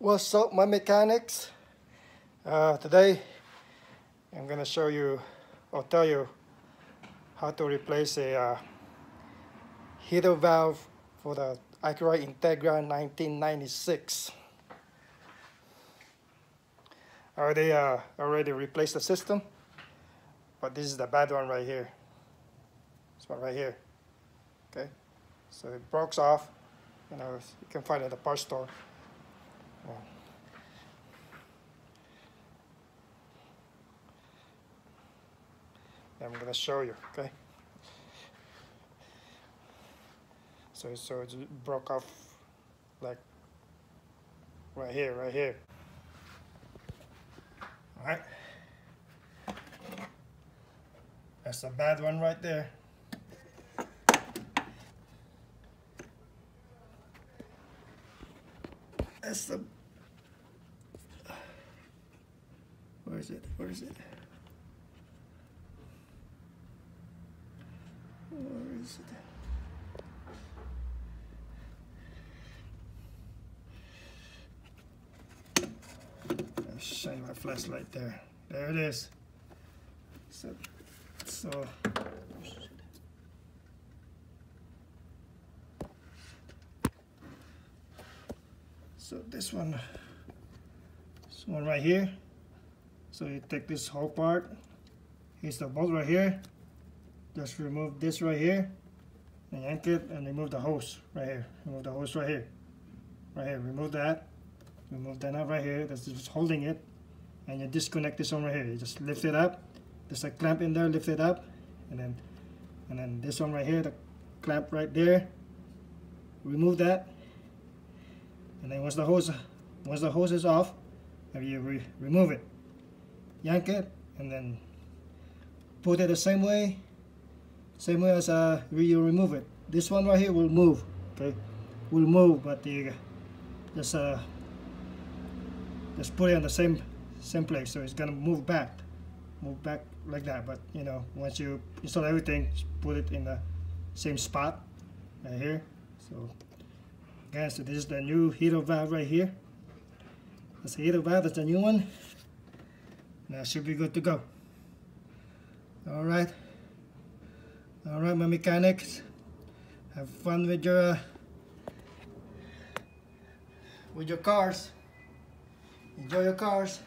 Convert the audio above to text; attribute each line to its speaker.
Speaker 1: What's up my mechanics? Uh, today I'm gonna show you or tell you how to replace a uh, heater valve for the Acura Integra 1996. I already, uh, already replaced the system but this is the bad one right here. This one right here. Okay, so it broke off. You know, you can find it at the parts store. I'm gonna show you, okay? So, so it broke off like right here, right here. All right. That's a bad one right there. That's the where is it? Where is it? Where is it? Shine my flashlight there. There it is. So, so so this one this one right here so you take this whole part. Here's the bolt right here. Just remove this right here and yank it and remove the hose right here. Remove the hose right here. Right here. Remove that. Remove that out right here that's just holding it. And you disconnect this one right here. You just lift it up. There's a clamp in there. Lift it up. And then and then this one right here the clamp right there. Remove that. And then once the hose once the hose is off you re remove it yank it and then put it the same way same way as uh, you remove it this one right here will move okay will move but you just uh just put it on the same same place so it's gonna move back move back like that but you know once you install everything put it in the same spot right here so Guys, so this is the new heater valve right here. That's the heater valve, that's the new one. That should be good to go. Alright. Alright, my mechanics. Have fun with your uh, with your cars. Enjoy your cars.